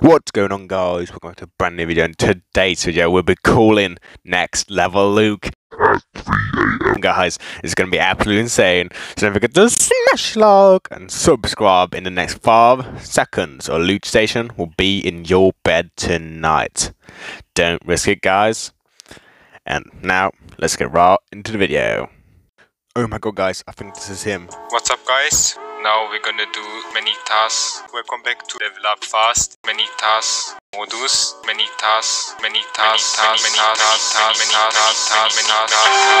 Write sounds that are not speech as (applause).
What's going on guys? Welcome back to a brand new video. In today's video we'll be calling next level Luke. (laughs) Guys, it's gonna be absolutely insane. So don't forget to smash like and subscribe in the next five seconds or LootStation will be in your bed tonight. Don't risk it guys. And now let's get right into the video. Oh my god guys, I think this is him. What's up guys? Now we're gonna do many tasks. Welcome back to develop Fast. Many tasks modus. Many tasks. Many tasks. Many tasks. Many tasks. Many tasks. Many tasks. Many tasks.